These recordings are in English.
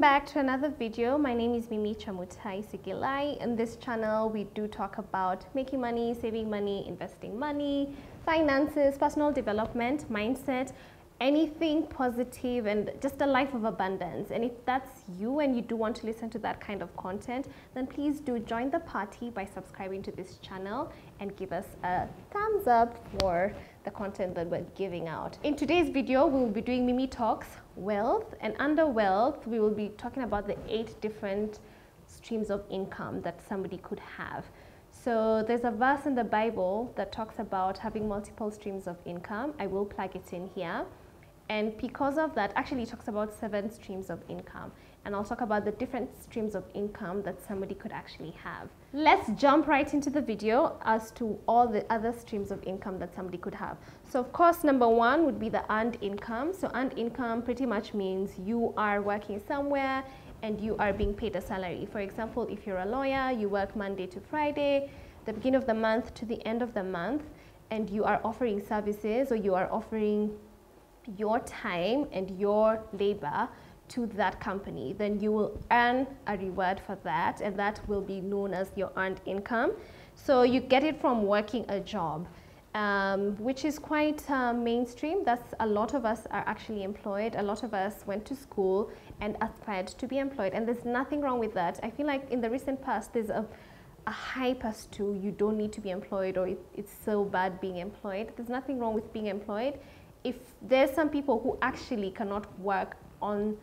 back to another video. My name is Mimi Chamutai Sigilai. In this channel, we do talk about making money, saving money, investing money, finances, personal development, mindset, anything positive and just a life of abundance. And if that's you and you do want to listen to that kind of content, then please do join the party by subscribing to this channel and give us a thumbs up for the content that we're giving out. In today's video, we'll be doing Mimi Talks Wealth and under wealth, we will be talking about the eight different streams of income that somebody could have. So there's a verse in the Bible that talks about having multiple streams of income. I will plug it in here. And because of that, actually it talks about seven streams of income. And I'll talk about the different streams of income that somebody could actually have. Let's jump right into the video as to all the other streams of income that somebody could have. So of course, number one would be the earned income. So earned income pretty much means you are working somewhere and you are being paid a salary. For example, if you're a lawyer, you work Monday to Friday, the beginning of the month to the end of the month, and you are offering services or you are offering your time and your labor to that company, then you will earn a reward for that, and that will be known as your earned income. So you get it from working a job, um, which is quite uh, mainstream. That's a lot of us are actually employed. A lot of us went to school and aspired to be employed, and there's nothing wrong with that. I feel like in the recent past, there's a a hype as to you don't need to be employed or it, it's so bad being employed. There's nothing wrong with being employed if there's some people who actually cannot work on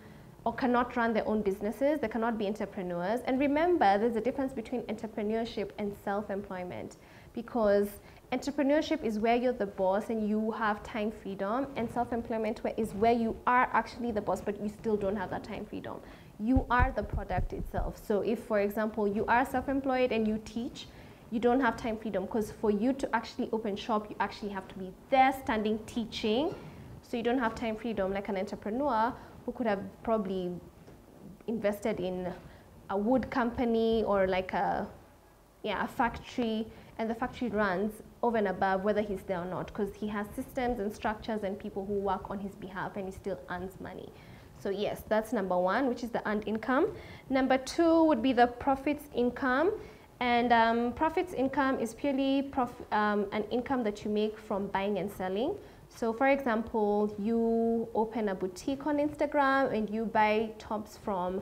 or cannot run their own businesses, they cannot be entrepreneurs. And remember, there's a difference between entrepreneurship and self-employment because entrepreneurship is where you're the boss and you have time freedom and self-employment is where you are actually the boss but you still don't have that time freedom. You are the product itself. So if, for example, you are self-employed and you teach, you don't have time freedom because for you to actually open shop, you actually have to be there standing teaching. So you don't have time freedom like an entrepreneur who could have probably invested in a wood company or like a, yeah, a factory and the factory runs over and above whether he's there or not because he has systems and structures and people who work on his behalf and he still earns money. So yes, that's number one, which is the earned income. Number two would be the profits income. And um, profits income is purely prof um, an income that you make from buying and selling. So for example, you open a boutique on Instagram and you buy tops from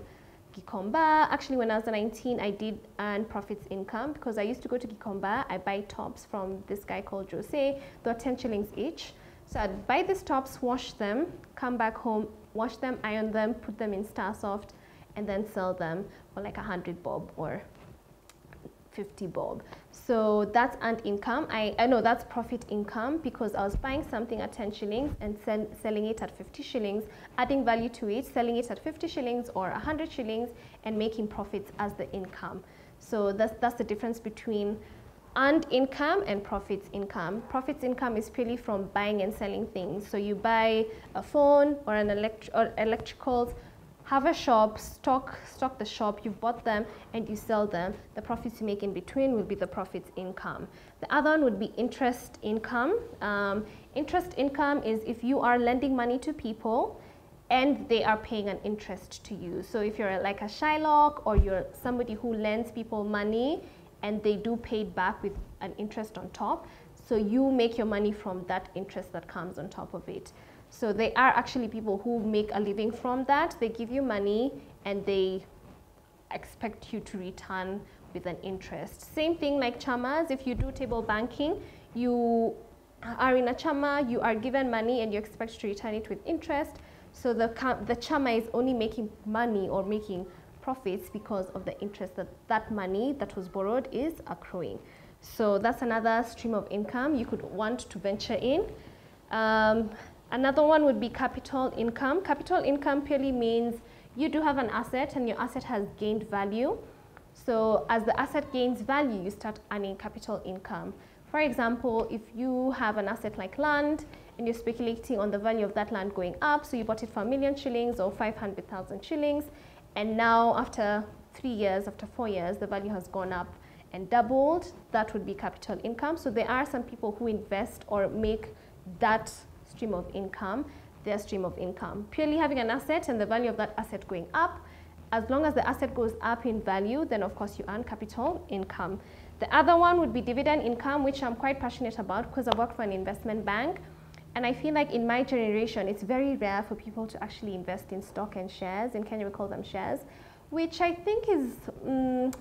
Gikomba. Actually, when I was 19, I did earn profits income because I used to go to Gikomba. I buy tops from this guy called Jose. They were 10 shillings each. So I'd buy these tops, wash them, come back home, wash them, iron them, put them in Sta-Soft, and then sell them for like a 100 bob or 50 bob. So that's earned income. I, I know that's profit income because I was buying something at 10 shillings and sell, selling it at 50 shillings, adding value to it, selling it at 50 shillings or 100 shillings and making profits as the income. So that's, that's the difference between earned income and profits income. Profits income is purely from buying and selling things. So you buy a phone or an elect or electricals have a shop, stock, stock the shop, you've bought them and you sell them. The profits you make in between will be the profits income. The other one would be interest income. Um, interest income is if you are lending money to people and they are paying an interest to you. So if you're like a Shylock or you're somebody who lends people money and they do pay back with an interest on top, so you make your money from that interest that comes on top of it. So they are actually people who make a living from that. They give you money and they expect you to return with an interest. Same thing like chamas. If you do table banking, you are in a chama, you are given money and you expect to return it with interest. So the, the chama is only making money or making profits because of the interest that that money that was borrowed is accruing. So that's another stream of income you could want to venture in. Um, Another one would be capital income. Capital income purely means you do have an asset and your asset has gained value. So as the asset gains value, you start earning capital income. For example, if you have an asset like land and you're speculating on the value of that land going up, so you bought it for a million shillings or 500,000 shillings, and now after three years, after four years, the value has gone up and doubled, that would be capital income. So there are some people who invest or make that stream of income their stream of income. Purely having an asset and the value of that asset going up, as long as the asset goes up in value, then of course you earn capital income. The other one would be dividend income, which I'm quite passionate about because I work for an investment bank. And I feel like in my generation, it's very rare for people to actually invest in stock and shares. In Kenya, we call them shares, which I think is um,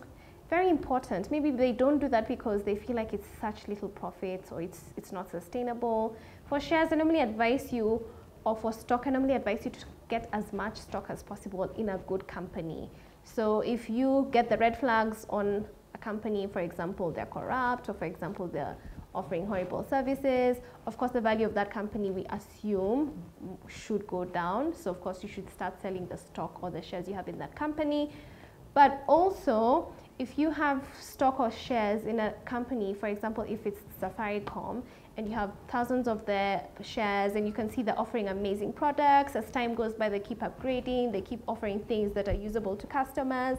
very important. Maybe they don't do that because they feel like it's such little profits or it's, it's not sustainable. For shares, I normally advise you, or for stock, I normally advise you to get as much stock as possible in a good company. So if you get the red flags on a company, for example, they're corrupt, or for example, they're offering horrible services, of course, the value of that company we assume should go down. So of course, you should start selling the stock or the shares you have in that company. But also, if you have stock or shares in a company, for example, if it's Safaricom, and you have thousands of their shares and you can see they're offering amazing products. As time goes by, they keep upgrading, they keep offering things that are usable to customers.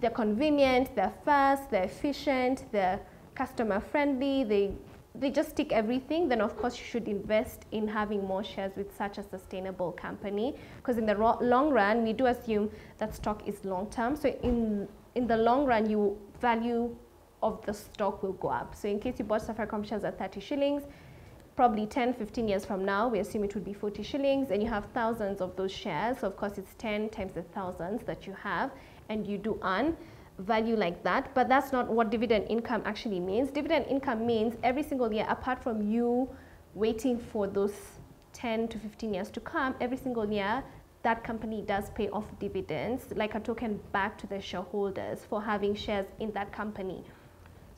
They're convenient, they're fast, they're efficient, they're customer friendly, they, they just tick everything. Then of course you should invest in having more shares with such a sustainable company because in the long run, we do assume that stock is long term. So in, in the long run, you value of the stock will go up. So in case you bought Safaricom shares at 30 shillings, probably 10, 15 years from now, we assume it would be 40 shillings and you have thousands of those shares. So of course it's 10 times the thousands that you have and you do earn value like that. But that's not what dividend income actually means. Dividend income means every single year, apart from you waiting for those 10 to 15 years to come, every single year, that company does pay off dividends, like a token back to the shareholders for having shares in that company.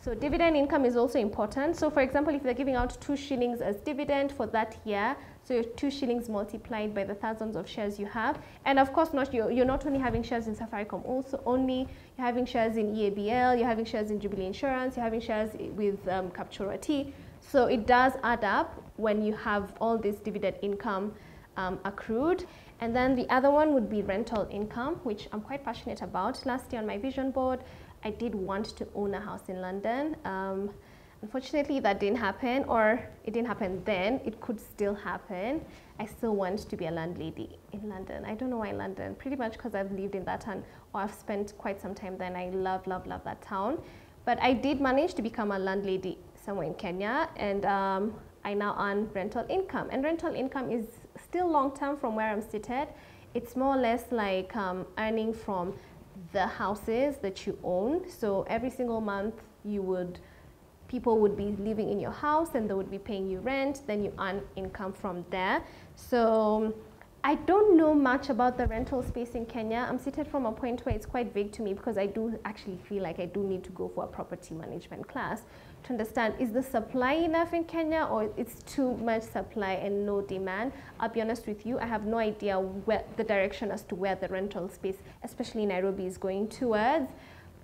So dividend income is also important. So for example, if they're giving out two shillings as dividend for that year, so two shillings multiplied by the thousands of shares you have. And of course, not you're, you're not only having shares in Safaricom, also only you're having shares in EABL, you're having shares in Jubilee Insurance, you're having shares with um, Kapchorua Tea. So it does add up when you have all this dividend income um, accrued. And then the other one would be rental income, which I'm quite passionate about. Last year on my vision board, I did want to own a house in London. Um, unfortunately, that didn't happen, or it didn't happen then. It could still happen. I still want to be a landlady in London. I don't know why London, pretty much because I've lived in that town, or I've spent quite some time there, and I love, love, love that town. But I did manage to become a landlady somewhere in Kenya, and um, I now earn rental income. And rental income is still long term from where I'm seated. It's more or less like um, earning from the houses that you own. So every single month you would, people would be living in your house and they would be paying you rent, then you earn income from there. So I don't know much about the rental space in Kenya. I'm seated from a point where it's quite vague to me because I do actually feel like I do need to go for a property management class to understand is the supply enough in Kenya or it's too much supply and no demand. I'll be honest with you, I have no idea where the direction as to where the rental space, especially Nairobi, is going towards.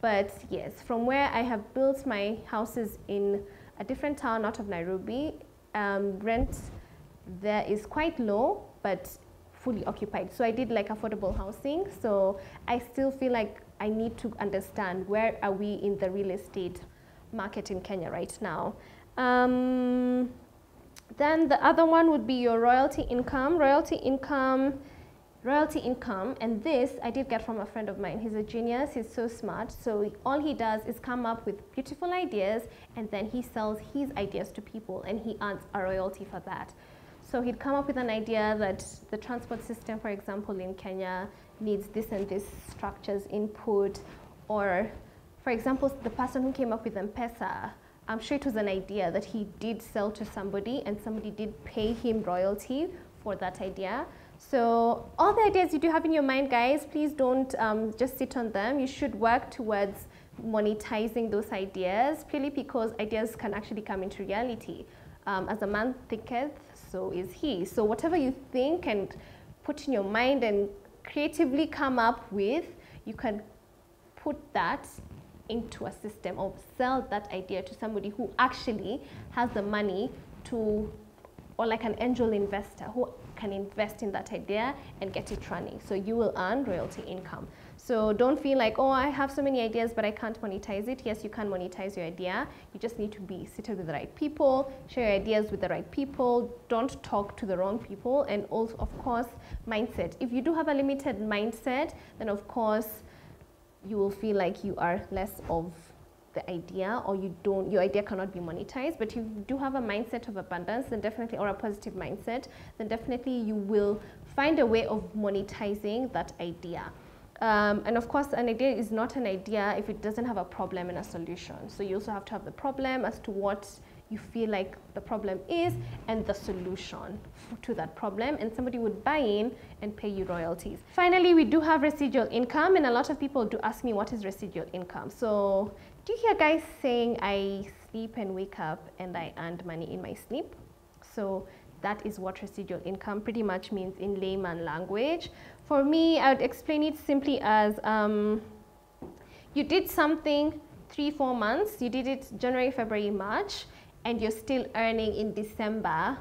But yes, from where I have built my houses in a different town out of Nairobi, um, rent there is quite low, but fully occupied. So I did like affordable housing. So I still feel like I need to understand where are we in the real estate market in Kenya right now. Um, then the other one would be your royalty income. Royalty income, royalty income, and this I did get from a friend of mine. He's a genius, he's so smart. So all he does is come up with beautiful ideas and then he sells his ideas to people and he earns a royalty for that. So he'd come up with an idea that the transport system, for example, in Kenya needs this and this structures input or for example, the person who came up with M-Pesa, I'm sure it was an idea that he did sell to somebody and somebody did pay him royalty for that idea. So all the ideas you do have in your mind, guys, please don't um, just sit on them. You should work towards monetizing those ideas purely because ideas can actually come into reality. Um, as a man thinketh, so is he. So whatever you think and put in your mind and creatively come up with, you can put that into a system or sell that idea to somebody who actually has the money to, or like an angel investor who can invest in that idea and get it running. So you will earn royalty income. So don't feel like, oh, I have so many ideas, but I can't monetize it. Yes, you can monetize your idea. You just need to be seated with the right people, share your ideas with the right people. Don't talk to the wrong people. And also, of course, mindset. If you do have a limited mindset, then of course, you will feel like you are less of the idea or you don't your idea cannot be monetized but you do have a mindset of abundance then definitely or a positive mindset then definitely you will find a way of monetizing that idea um, and of course, an idea is not an idea if it doesn't have a problem and a solution. So you also have to have the problem as to what you feel like the problem is and the solution to that problem and somebody would buy in and pay you royalties. Finally, we do have residual income and a lot of people do ask me what is residual income. So do you hear guys saying I sleep and wake up and I earned money in my sleep? So that is what residual income pretty much means in layman language. For me, I would explain it simply as um, you did something three, four months, you did it January, February, March, and you're still earning in December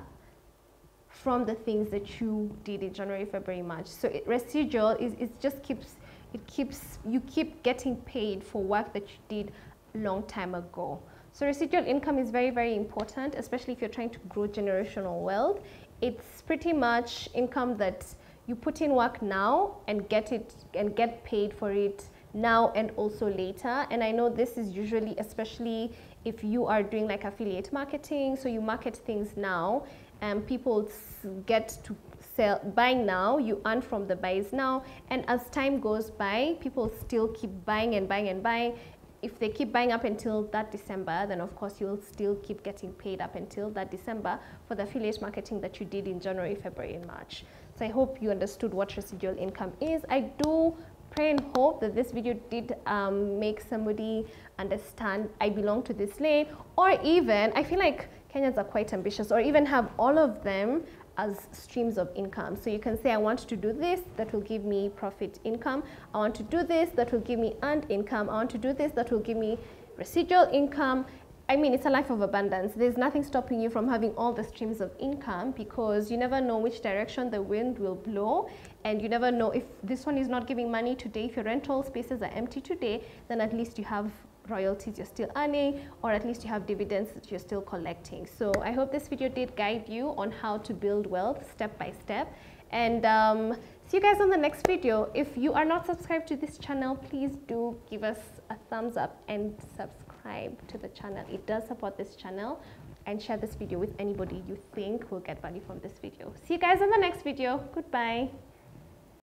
from the things that you did in January, February, March. So it, residual is it just keeps it keeps you keep getting paid for work that you did long time ago. So residual income is very very important, especially if you're trying to grow generational wealth. It's pretty much income that you put in work now and get it and get paid for it now and also later and I know this is usually especially if you are doing like affiliate marketing so you market things now and people get to sell buying now you earn from the buys now and as time goes by people still keep buying and buying and buying if they keep buying up until that December, then of course you'll still keep getting paid up until that December for the affiliate marketing that you did in January, February, and March. So I hope you understood what residual income is. I do pray and hope that this video did um, make somebody understand I belong to this lane or even I feel like Kenyans are quite ambitious or even have all of them as streams of income. So you can say, I want to do this, that will give me profit income. I want to do this, that will give me earned income. I want to do this, that will give me residual income. I mean, it's a life of abundance. There's nothing stopping you from having all the streams of income because you never know which direction the wind will blow. And you never know if this one is not giving money today, if your rental spaces are empty today, then at least you have royalties you're still earning or at least you have dividends that you're still collecting. So I hope this video did guide you on how to build wealth step by step. And um, see you guys on the next video. If you are not subscribed to this channel, please do give us a thumbs up and subscribe subscribe to the channel. It does support this channel and share this video with anybody you think will get value from this video. See you guys in the next video. Goodbye.